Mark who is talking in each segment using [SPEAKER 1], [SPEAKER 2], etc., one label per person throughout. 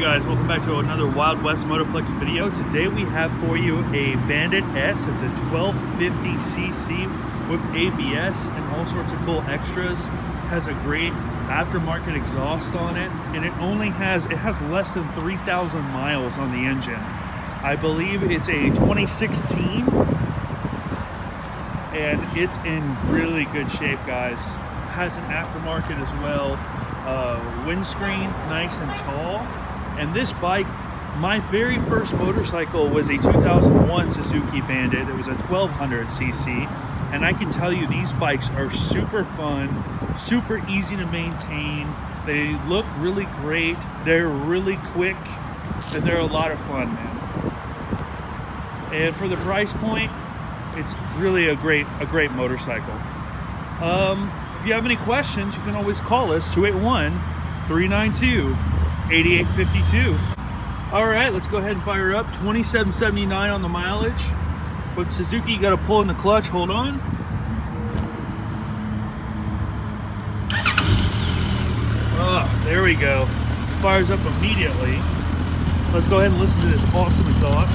[SPEAKER 1] Hey guys, welcome back to another Wild West Motoplex video. Today we have for you a Bandit S. It's a 1250cc with ABS and all sorts of cool extras. Has a great aftermarket exhaust on it and it only has, it has less than 3,000 miles on the engine. I believe it's a 2016 and it's in really good shape guys. Has an aftermarket as well. Uh, windscreen nice and tall and this bike, my very first motorcycle was a 2001 Suzuki Bandit. It was a 1200cc. And I can tell you these bikes are super fun, super easy to maintain. They look really great. They're really quick and they're a lot of fun, man. And for the price point, it's really a great, a great motorcycle. Um, if you have any questions, you can always call us 281 392 8852. All right, let's go ahead and fire up. 2779 on the mileage. With Suzuki, you got to pull in the clutch. Hold on. Oh, there we go. Fires up immediately. Let's go ahead and listen to this awesome exhaust.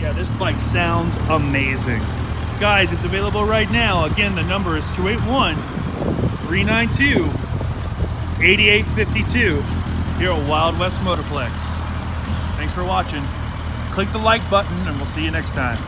[SPEAKER 1] Yeah, this bike sounds amazing. Guys, it's available right now. Again, the number is 281 392 8852 here at Wild West Motoplex. Thanks for watching. Click the like button and we'll see you next time.